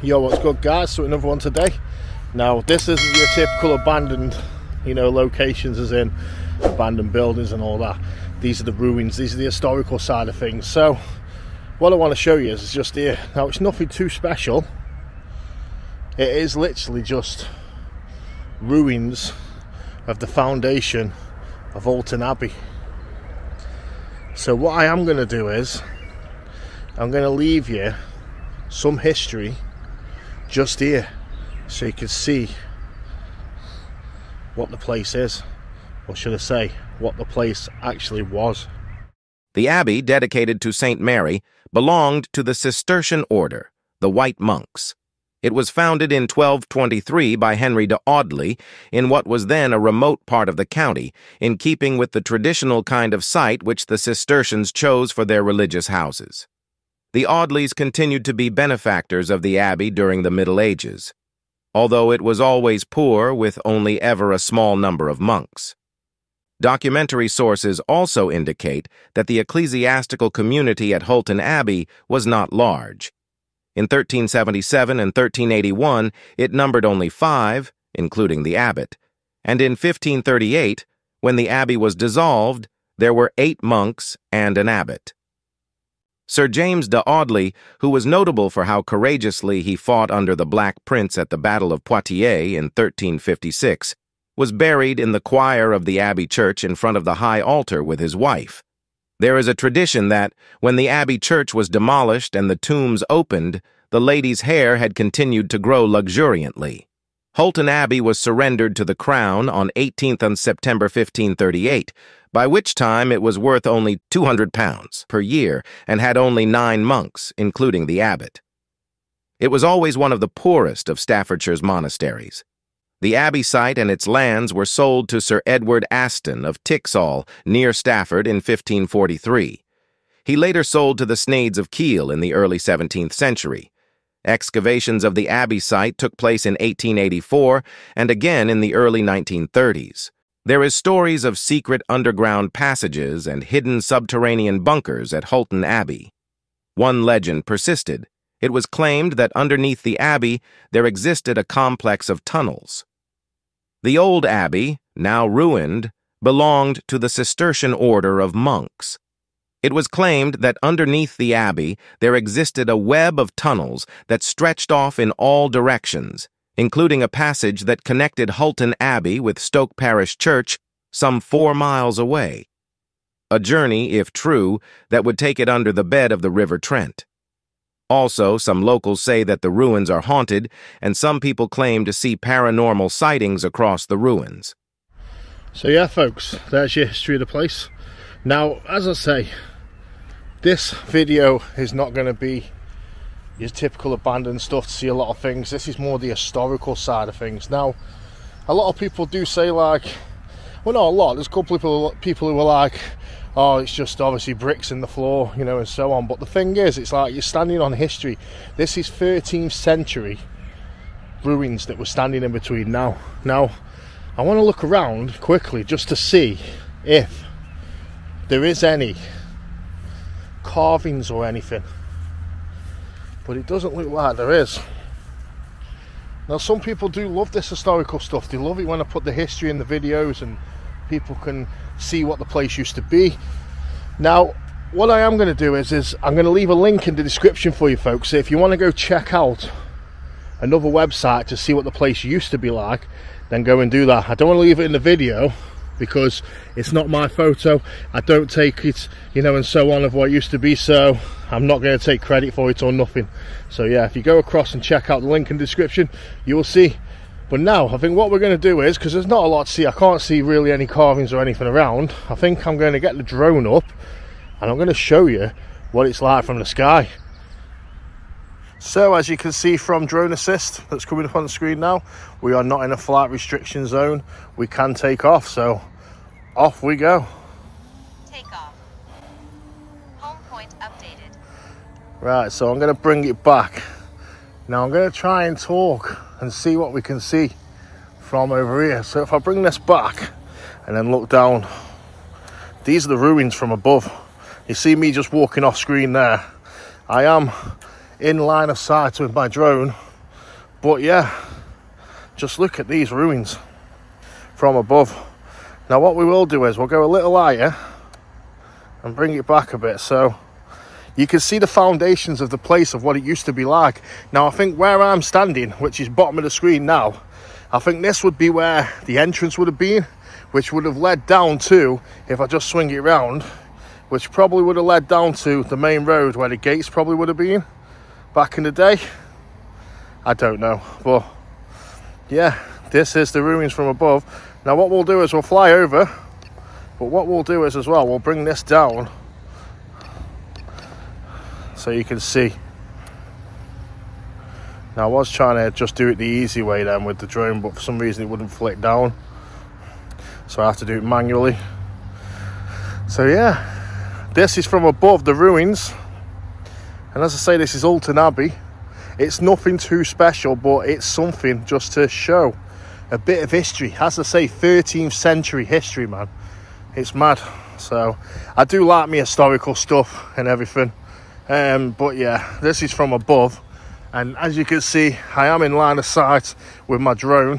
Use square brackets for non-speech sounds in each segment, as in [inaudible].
Yo, what's good guys? So another one today. Now this isn't your typical abandoned, you know, locations as in abandoned buildings and all that. These are the ruins, these are the historical side of things. So what I want to show you is just here. Now it's nothing too special. It is literally just ruins of the foundation of Hulton Abbey. So what I am going to do is I'm going to leave you some history just here so you can see what the place is or should I say what the place actually was. The abbey dedicated to St. Mary belonged to the Cistercian order, the White Monks. It was founded in 1223 by Henry de Audley in what was then a remote part of the county, in keeping with the traditional kind of site which the Cistercians chose for their religious houses. The Audleys continued to be benefactors of the abbey during the Middle Ages, although it was always poor with only ever a small number of monks. Documentary sources also indicate that the ecclesiastical community at Hulton Abbey was not large. In 1377 and 1381, it numbered only five, including the abbot, and in 1538, when the abbey was dissolved, there were eight monks and an abbot. Sir James de Audley, who was notable for how courageously he fought under the Black Prince at the Battle of Poitiers in 1356, was buried in the choir of the Abbey church in front of the high altar with his wife. There is a tradition that, when the Abbey church was demolished and the tombs opened, the lady's hair had continued to grow luxuriantly. Hulton Abbey was surrendered to the Crown on 18th on September 1538, by which time it was worth only 200 pounds per year and had only nine monks, including the abbot. It was always one of the poorest of Staffordshire's monasteries. The abbey site and its lands were sold to Sir Edward Aston of Tixall, near Stafford, in 1543. He later sold to the Sneyds of Keele in the early 17th century. Excavations of the abbey site took place in 1884 and again in the early 1930s. There is stories of secret underground passages and hidden subterranean bunkers at Hulton Abbey. One legend persisted. It was claimed that underneath the abbey there existed a complex of tunnels. The old abbey, now ruined, belonged to the Cistercian order of monks. It was claimed that underneath the abbey there existed a web of tunnels that stretched off in all directions, including a passage that connected Hulton Abbey with Stoke Parish Church some four miles away. A journey, if true, that would take it under the bed of the River Trent. Also, some locals say that the ruins are haunted, and some people claim to see paranormal sightings across the ruins. So yeah, folks, there's your history of the place. Now, as I say, this video is not going to be your typical abandoned stuff to see a lot of things. This is more the historical side of things. Now, a lot of people do say like, well, not a lot. There's a couple of people, who are like, oh, it's just obviously bricks in the floor, you know, and so on. But the thing is, it's like you're standing on history. This is 13th century ruins that we're standing in between now. Now, I want to look around quickly just to see if there is any carvings or anything. But it doesn't look like there is. Now, some people do love this historical stuff. They love it when I put the history in the videos and people can see what the place used to be. Now, what I am going to do is, is I'm going to leave a link in the description for you folks. So if you want to go check out another website to see what the place used to be like, then go and do that. I don't want to leave it in the video because it's not my photo. I don't take it, you know, and so on of what used to be. So I'm not going to take credit for it or nothing. So yeah, if you go across and check out the link in the description, you will see but now, I think what we're going to do is, because there's not a lot to see, I can't see really any carvings or anything around, I think I'm going to get the drone up and I'm going to show you what it's like from the sky. So as you can see from drone assist that's coming up on the screen now, we are not in a flight restriction zone. We can take off, so off we go. Take off. Home point updated. Right, so I'm going to bring it back. Now I'm going to try and talk and see what we can see from over here. So if I bring this back and then look down, these are the ruins from above. You see me just walking off screen there. I am in line of sight with my drone, But yeah, just look at these ruins from above. Now what we will do is we'll go a little higher and bring it back a bit so you can see the foundations of the place of what it used to be like. Now I think where I'm standing, which is bottom of the screen now, I think this would be where the entrance would have been, which would have led down to, if I just swing it round, which probably would have led down to the main road where the gates probably would have been back in the day. I don't know, but yeah, this is the ruins from above. Now what we'll do is we'll fly over, but what we'll do is as well, we'll bring this down so you can see. Now I was trying to just do it the easy way then with the drone, but for some reason it wouldn't flick down. So I have to do it manually. So yeah, this is from above the ruins. And as I say, this is Hulton Abbey. It's nothing too special, but it's something just to show a bit of history. As I say, 13th century history, man. It's mad. So I do like me historical stuff and everything. Um, but yeah, this is from above. And as you can see, I am in line of sight with my drone,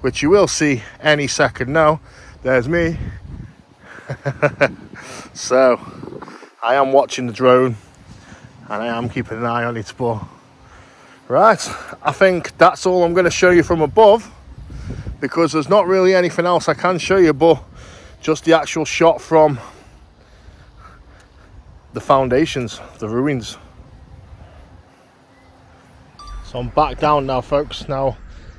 which you will see any second now. There's me. [laughs] so I am watching the drone and I am keeping an eye on it. But right, I think that's all I'm going to show you from above because there's not really anything else I can show you but just the actual shot from the foundations, the ruins. So I'm back down now folks. Now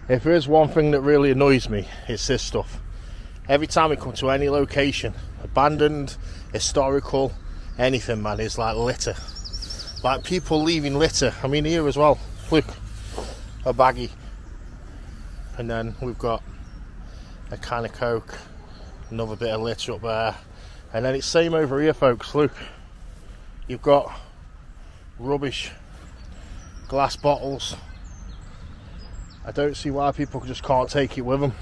if there is one thing that really annoys me, it's this stuff. Every time we come to any location, abandoned, historical, anything man, it's like litter. Like people leaving litter. I mean here as well. Look, a baggie. And then we've got a can of coke, another bit of litter up there. And then it's same over here folks, look. You've got rubbish, glass bottles. I don't see why people just can't take it with them.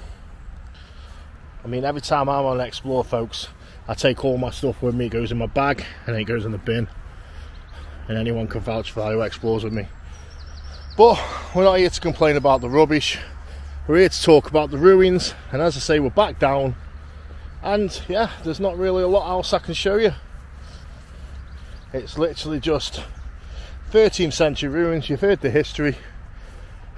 I mean, every time I'm on Explore, folks, I take all my stuff with me. It goes in my bag and it goes in the bin. And anyone can vouch for who explores with me. But we're not here to complain about the rubbish. We're here to talk about the ruins. And as I say, we're back down. And yeah, there's not really a lot else I can show you. It's literally just 13th century ruins, you've heard the history,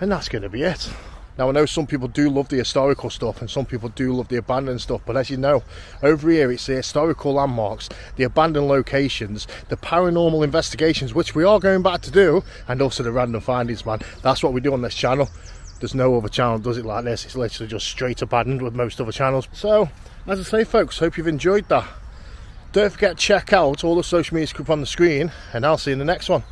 and that's going to be it. Now, I know some people do love the historical stuff and some people do love the abandoned stuff, but as you know, over here it's the historical landmarks, the abandoned locations, the paranormal investigations, which we are going back to do, and also the random findings, man. That's what we do on this channel. There's no other channel does it like this. It's literally just straight abandoned with most other channels. So, as I say, folks, hope you've enjoyed that. Don't forget to check out all the social media group on the screen, and I'll see you in the next one.